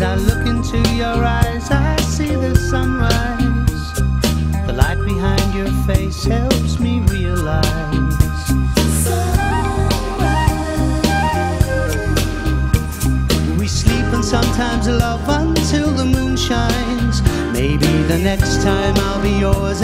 As I look into your eyes, I see the sunrise. The light behind your face helps me realize. We sleep and sometimes love until the moon shines. Maybe the next time I'll be yours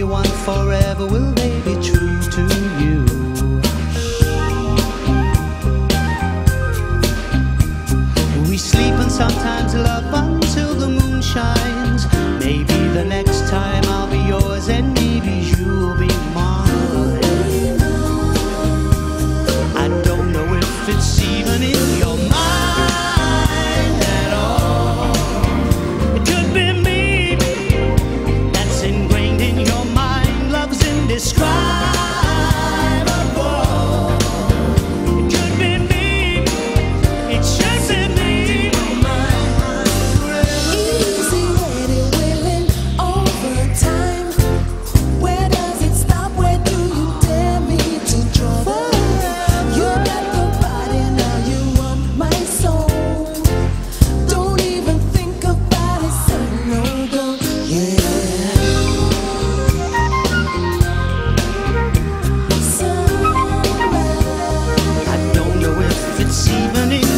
you want forever, will they be true to you? We sleep and sometimes love until the moon shines. Maybe the next time I'll be yours and maybe you'll be mine. I don't know if it's even in harmony